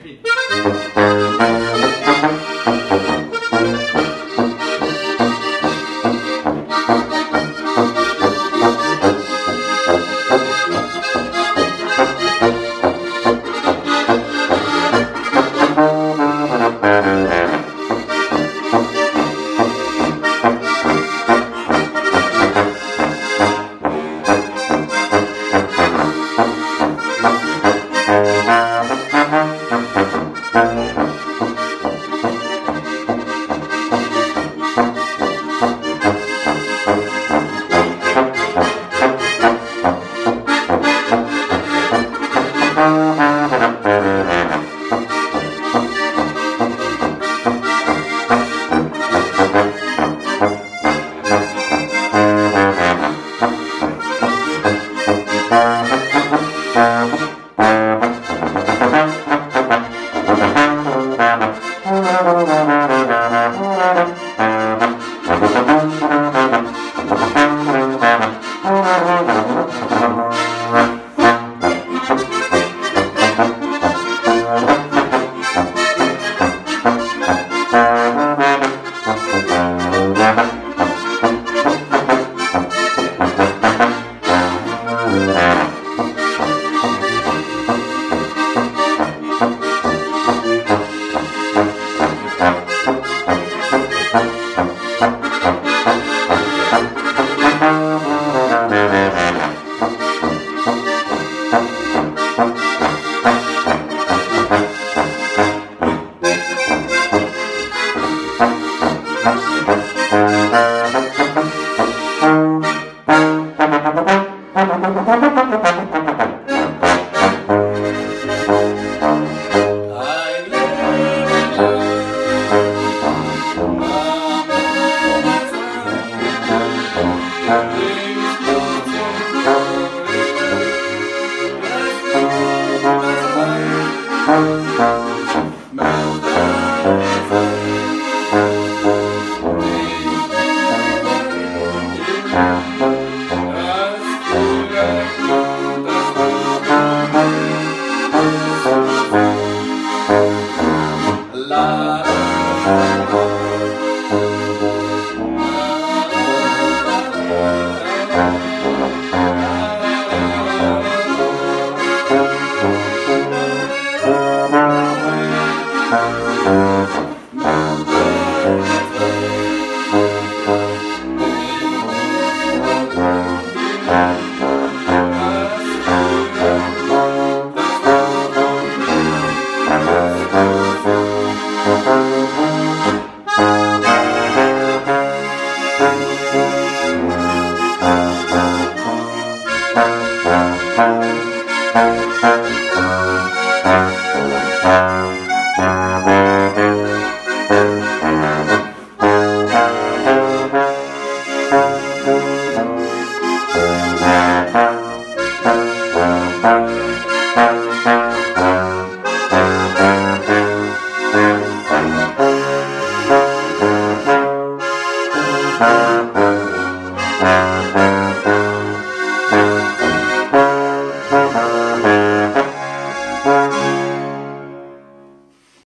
Thank Bye. Bye. Thank you.